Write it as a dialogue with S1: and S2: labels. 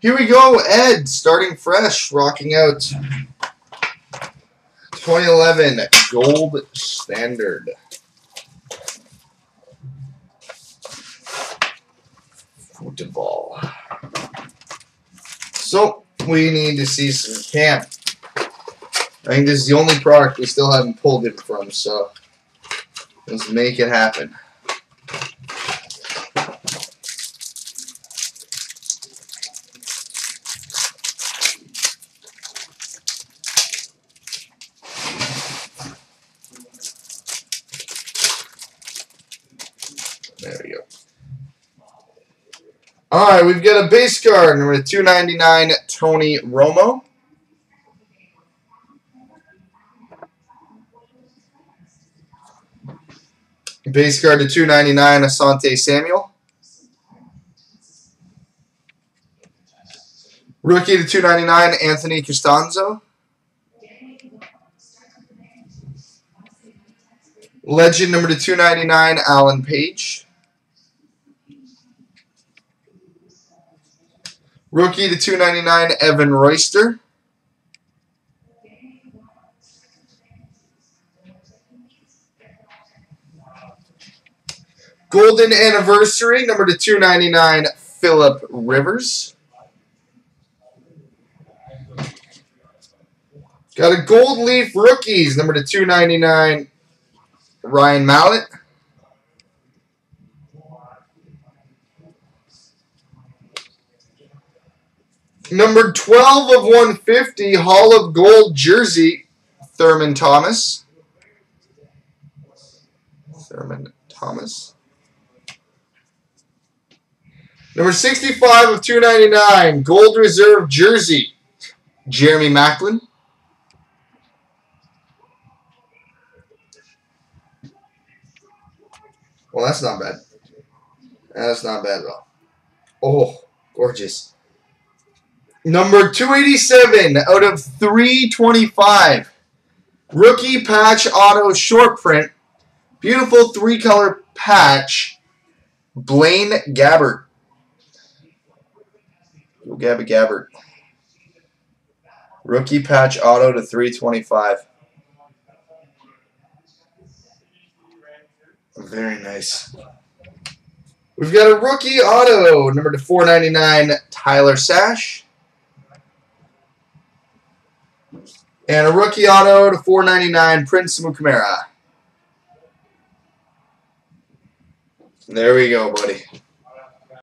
S1: Here we go, Ed, starting fresh, rocking out 2011 Gold Standard. Football. So, we need to see some camp. I think this is the only product we still haven't pulled it from, so let's make it happen. There we go. All right, we've got a base card, number 299, Tony Romo. Base card to 299, Asante Samuel. Rookie to 299, Anthony Castonzo. Legend number to 299, Alan Page. Rookie to 299, Evan Royster. Golden Anniversary, number to 299, Philip Rivers. Got a Gold Leaf Rookies, number to 299, Ryan Mallett. Number 12 of 150, Hall of Gold jersey, Thurman Thomas. Thurman Thomas. Number 65 of 299, Gold Reserve jersey, Jeremy Maclin. Well, that's not bad. That's not bad at all. Oh, gorgeous. Number 287 out of 325. Rookie patch auto short print. Beautiful three color patch. Blaine Gabbert. Go Gabbert. Rookie patch auto to 325. Very nice. We've got a rookie auto, number to 499, Tyler Sash. And a rookie auto to 499, Prince Amukamara. There we go, buddy.